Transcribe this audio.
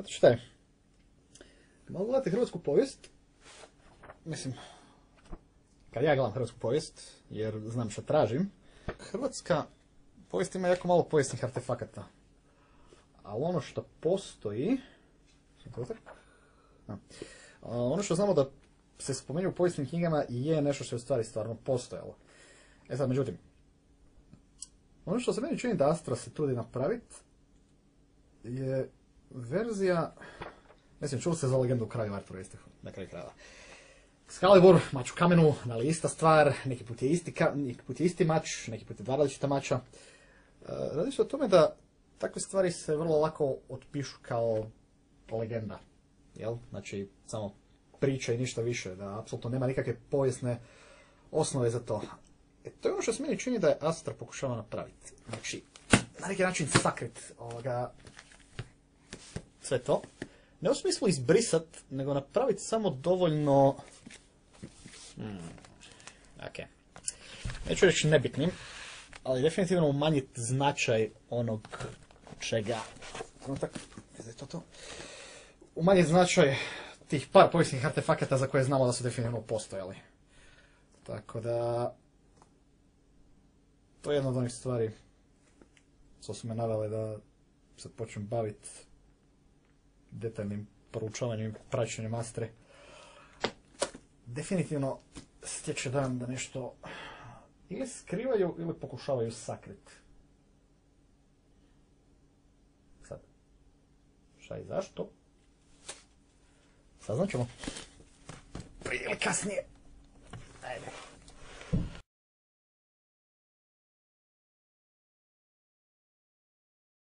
Znate šta je? Malo gledate hrvatsku povijest, mislim, kad ja gledam hrvatsku povijest, jer znam što tražim, hrvatska povijest ima jako malo povijesnih artefakata. A ono što postoji... Ono što znamo da se spomenju u povijesnim knjigama je nešto što je u stvari stvarno postojalo. E sad, međutim, ono što se meni čini da Astra se trudi napraviti je verzija, mislim, čuli se za legendu u kraju Artura isto, na kraju krajeva. Excalibur, mač u kamenu, ali ista stvar, neki put je isti, ka, neki put je isti mač, neki put je dva različita mača. E, radi se o tome da takve stvari se vrlo lako otpišu kao legenda. Jel? Znači, samo priča i ništa više, da apsolutno nema nikakve povijesne osnove za to. E, to je ono što se meni čini da je Astra pokušava napraviti. Znači, na neki način sakrit ovoga, sve to. Ne u smislu izbrisat, nego napraviti samo dovoljno... Hmm. Ok. Neću reći nebitnim, ali definitivno umanjiti značaj onog čega... Ono tako, to to. Umanjiti značaj tih par povijesnih artefakata za koje znamo da su definitivno postojali. Tako da... To je jedna od onih stvari što su me da se počnem baviti detaljnim poručavanjem i praćenjem Astre. Definitivno stječe dan da nešto ili skrivaju ili pokušavaju sakriti. Sad, šta i zašto? Saznat ćemo. Prije ili kasnije.